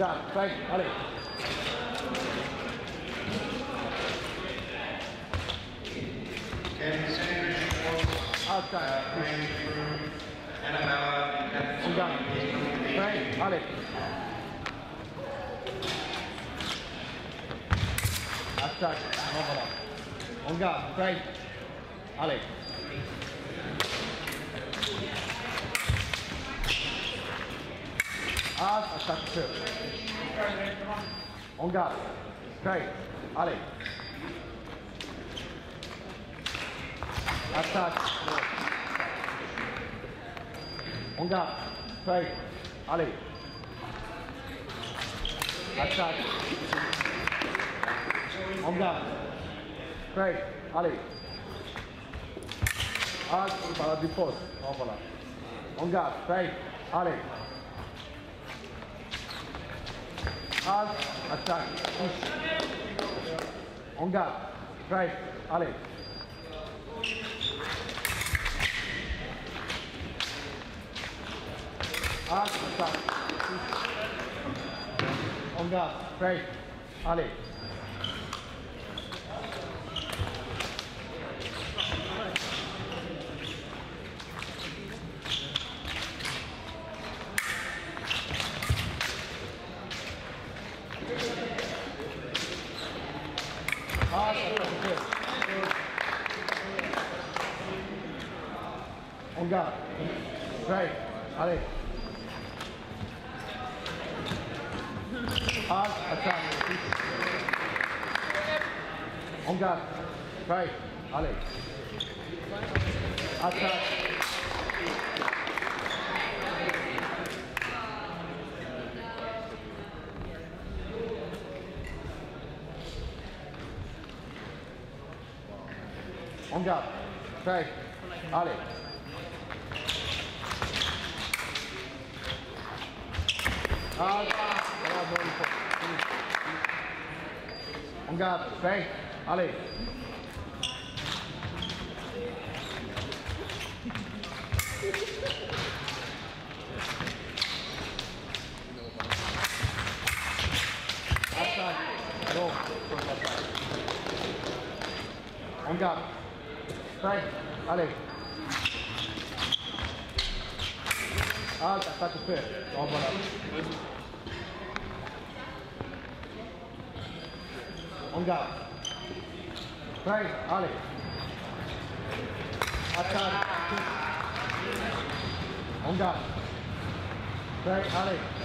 On garde. Right, allez. Kevin Sanders, Schwartz, Outside. Randy Crew, Annabella, and On garde. Right, allez. Attaque. Non, voilà. On garde. Right. Allez. As, feu. On garde. Right. Allez. Attaque. On garde. Right. Allez. Attaque. On garde. Right. Allez. As, par la dépose. Non, voilà. On garde. Right. Allez. Attaque. On garde. Drive. Allez. On garde. Drive. Allez. Allez. As, attaque. Push. On garde. Right. Allez. Attaque. On garde. Right. Allez. Um gato, vem. Ali. Um gato. Vem. Ali. Alta, ah, está tá com o pé. onga，再，阿里，阿卡，onga，再，阿里。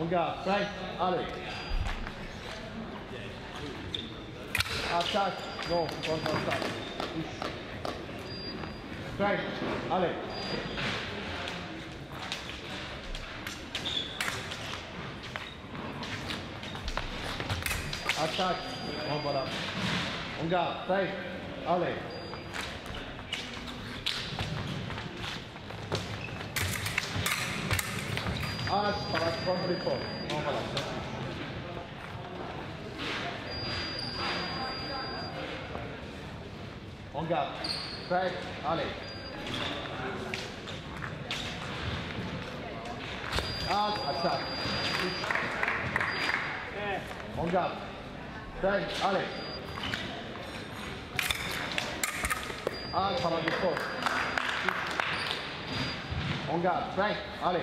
On garde. Right. Allez. Attaque. Non, contre-attaque. Touche. Right. Allez. Attaque. on voilà. On garde. Right. Allez. Ah, falar que pode abrir fora. Vamos falar. On gap. Crack. Ale. Ah, attack. On gap. Crack. Ale. Ah, falar que pode. On gap. Crack. Ale.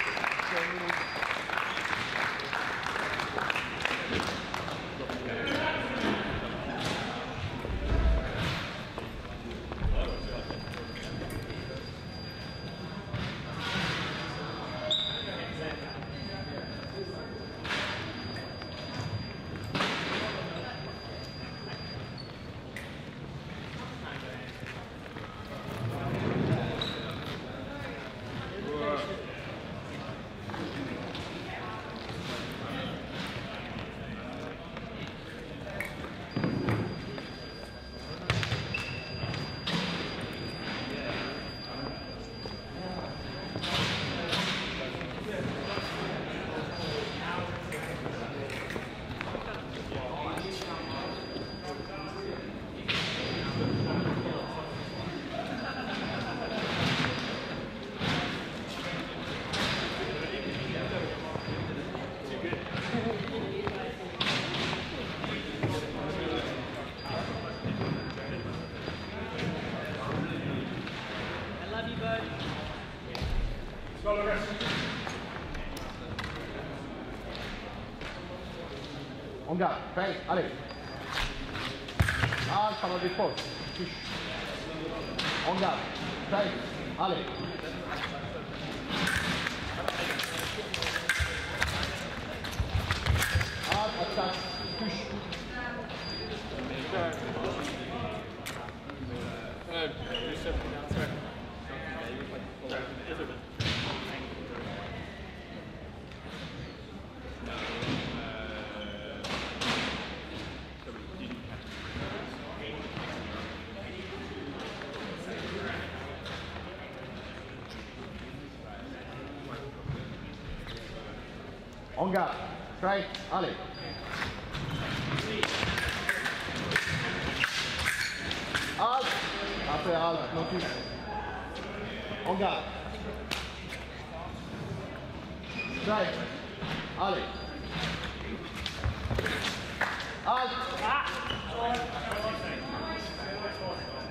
On garde. Allez, allez. Ah, ça va. On garde. Allez. allez. Ah, attaque. Tac, allez. Halt Après halt, non plus. On garde. Tac, allez. Halt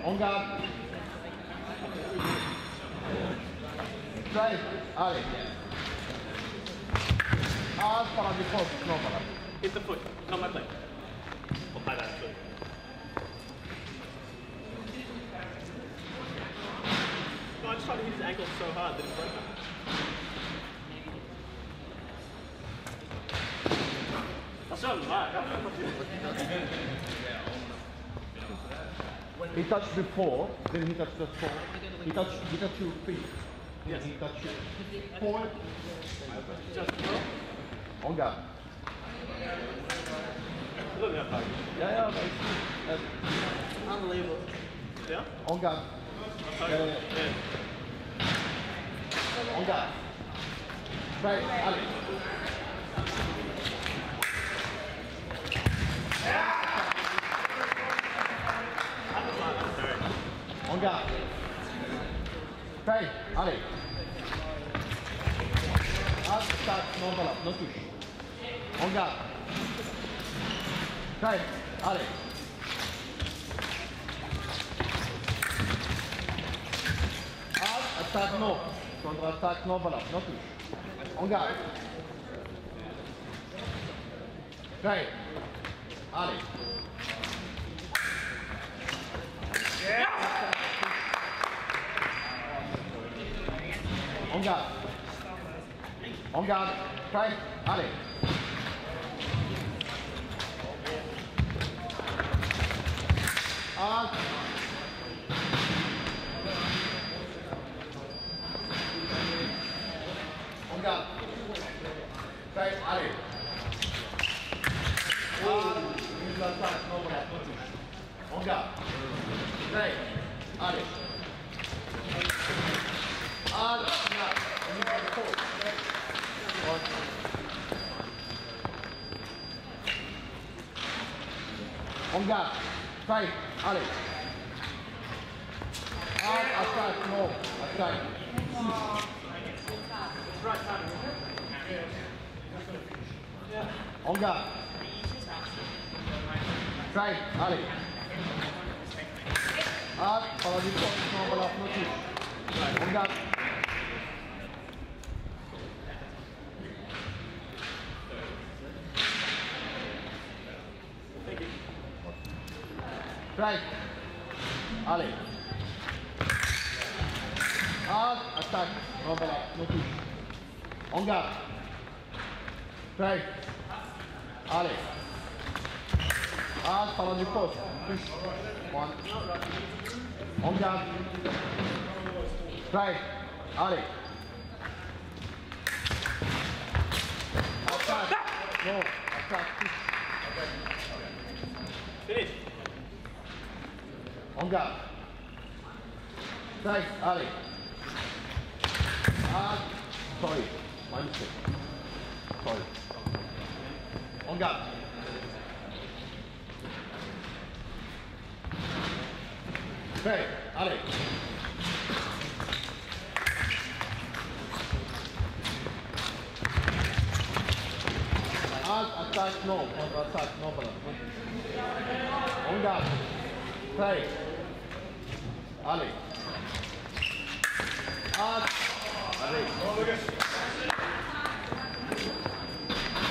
On garde. Allez. Halt par la défense, non, voilà. Hit the foot. Come my play. Or by that foot. No, I just tried to hit his ankle so hard that it broke him. I saw him. He touched before, then he touched the floor. He touched, he touched your feet. Yes. He touched you. Forward. Just On garde. look at that. Yeah, yeah, okay. Uh, Unbelievable. Yeah? on garde. Okay. Yeah, yeah. Yeah. On garde. Right, allez. On garde. Right, allez. Ah, ça, non, voilà, non touche. On garde. Right, allez. Attaque non. Contre-attaque non, voilà, non touche. On garde. Right. Allez. On garde. 黄 god t Olga. Try, Ali. Up, follow the top, no ball off, no two. Olga. Try. Ali. Garde. Try. Allez. Ah, par du poste. Touche. One. On garde. Try. Allez. Attaque. Non, attaque. Touche. Finish. On garde. Try. Allez. Ah, sorry. My mistake. Sorry. On garde. Prêt, allez. Alt, attaque, non. Contre-attaque, non, voilà. On garde. Prêt. Allez. Alt. Allez.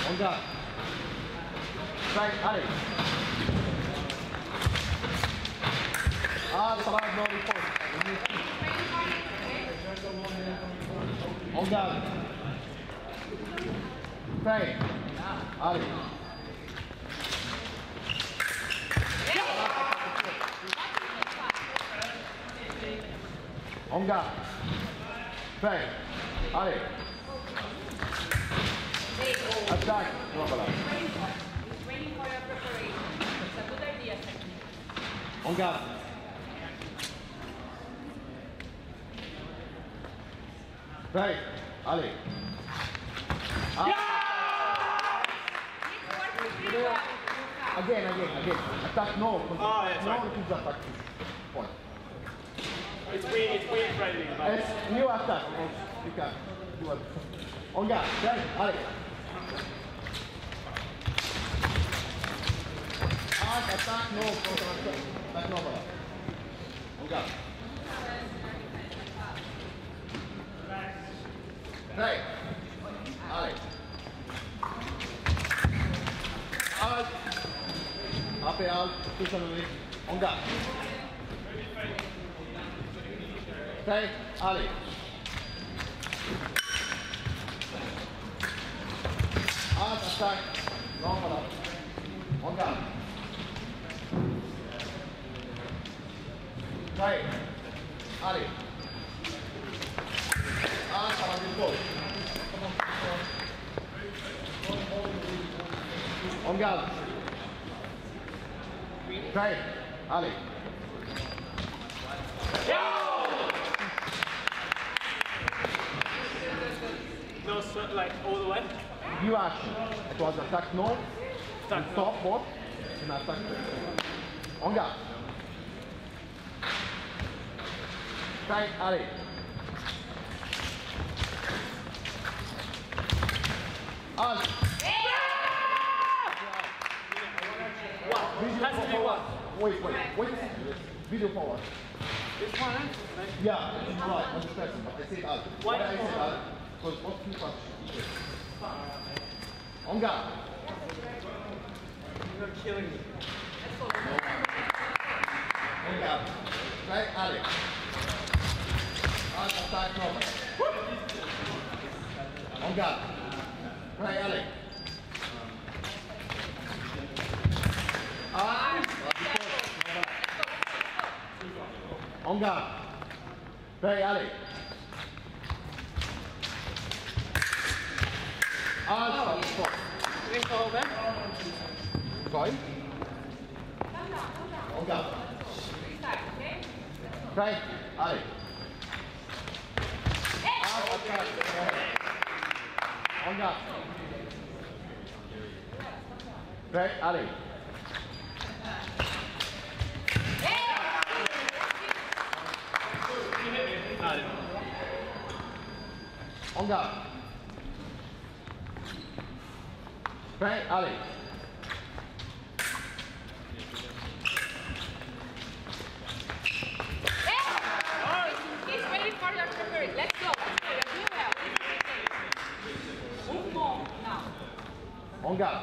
On garde. Prêt, allez. Ah, ça va, non, il faut. On garde. Prêt. Allez. On garde. Prêt. Allez. Good idea, technique. On garde. Prêt. Allez. Ah. Again, again, again. Attack, no. Oh, yeah. No, it's attack. Point. It's weird, it's weird training. It's new attack. You can do it. On garde. Prêt. Allez. Ah, attaque, no. Contre-attaque. Attaque, Right. Ali. Ah, sama Bilbo. On guard. Right. Ali. No, so, like all the way? You ask. It was attack north, attack top north, and attack. On guard. Stein Ali. On. Yeah! One. Video Has to be one. Wait, wait, wait. Video forward. This one, right? Yeah, this is right, on this person, but I said out. Why, Why I said out? Because what people are equal. On guard. You're killing me. No. On guard. Try Alex. Outside cover. On guard. Play, Alec. Ah! On guard. Play, Alec. Ah, oh, stop. Drink over. Sorry? On guard. Right, Alec. Right, Ali. On guard. Right, Ali. On garde.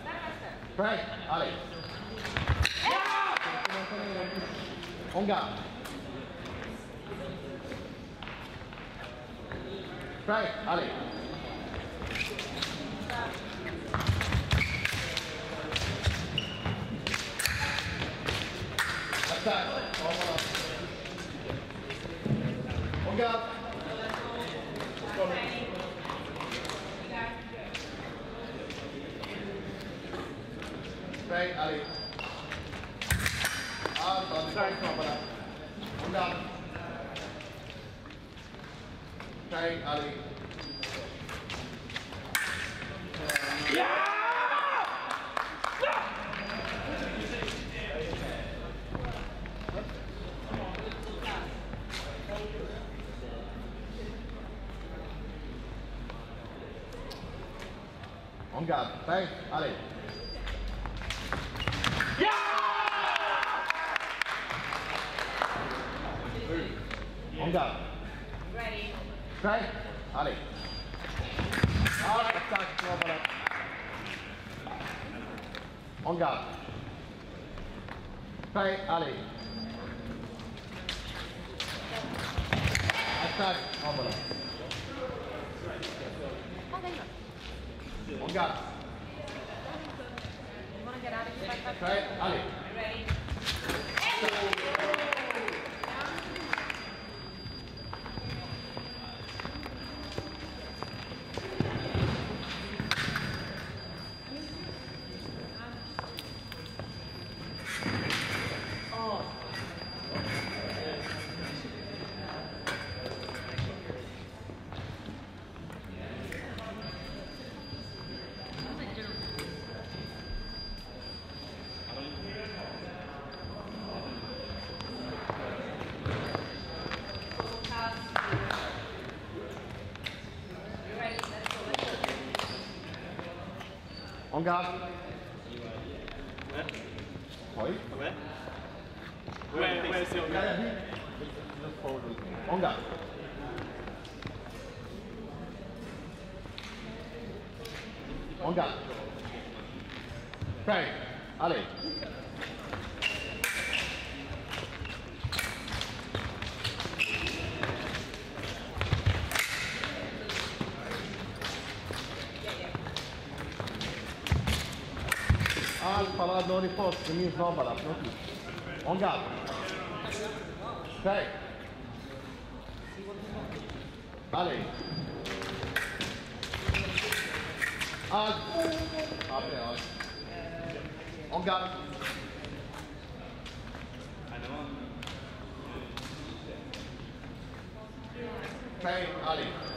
Step by step. Prêt Allez. On garde. Prêt Ali. Let's go. On garde. Said Ali. Ah, sorry, sorry, Kamala. Undam. Said Ali. Yeah! On garde. Thanks. Allez. On garde. Ready. Prêt Allez. Ah, attaque, oh, voilà. On garde. Prêt Allez. Attaque, oh, voilà. On garde. get out of here. All right, Ali. Ready? So, 家。喂？喂？喂？王家。王家。Premier fort par la flotte. On garde. Fait. Allez. Ah. Après, ouais. On garde. Fait. Allez.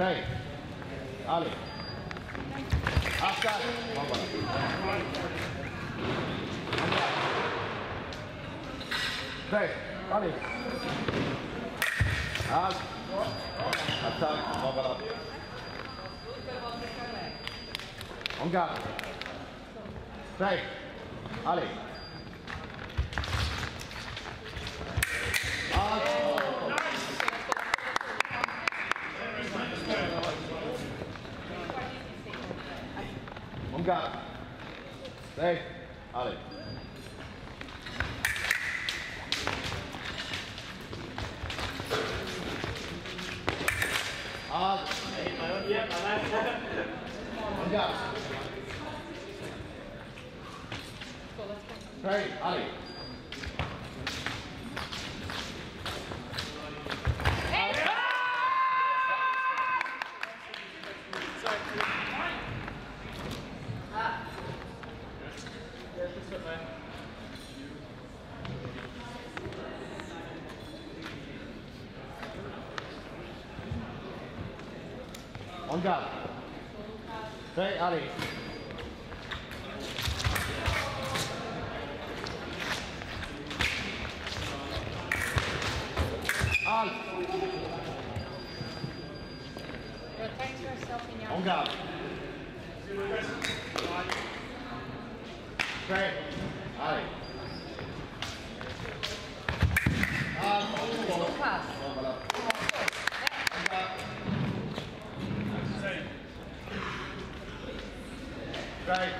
Tem. Ali. Aftar. Vamos lá. Tem. Ali. As. Aftar. Vamos lá. Vamos lá. Ali. Thanks. Allez. Ah, hey, my own, yeah, my last one. Yeah. Right, Ali. pass. Right.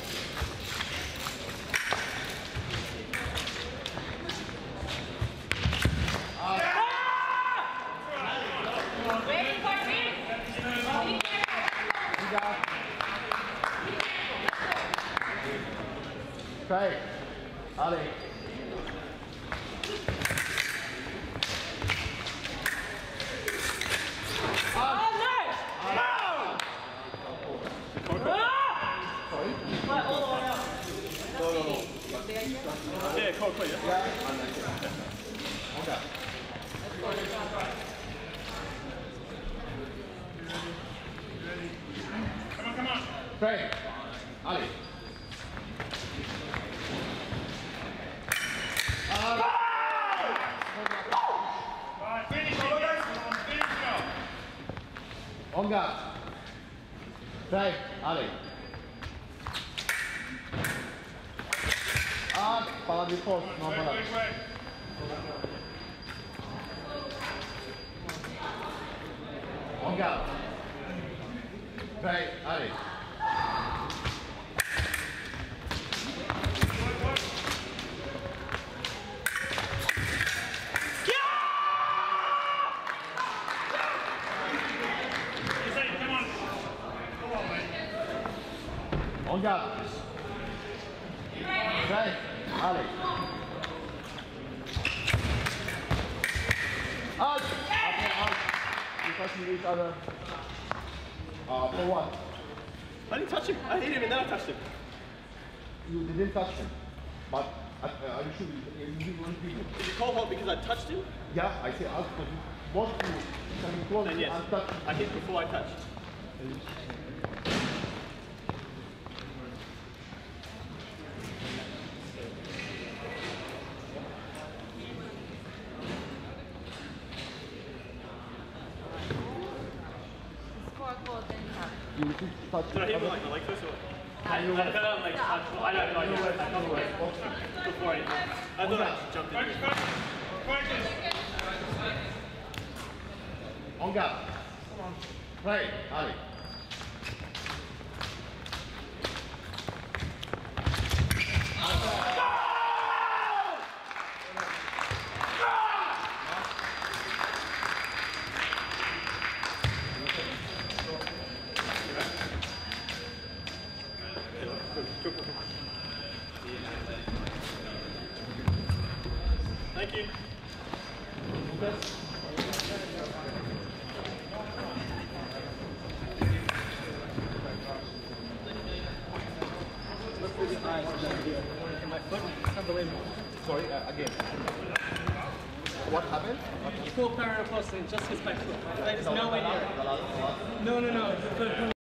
Yeah, cool, cool, yeah. On guard. Come on, come on. Stay. Ali. Right, finish it, guys. Finish it. On guard. Stay. Ali. Ah, par défaut, non, voilà. Regarde. Allez, allez. Obrigado. Vai. Alex. Out! You're touching each other. Uh, for what? I didn't touch him. I hit him and then I touched him. You didn't touch him. But I, uh, you should. You Did you call him. Because I touched him? Yeah, I say out. But you. Can you then yes. I hit before I touched. no, I thought I'm like, no. I don't know, I just, I thought it was before I, I thought I just jumped in. Practice, practice, practice. On guard. Come on. Play, Ali. Outside.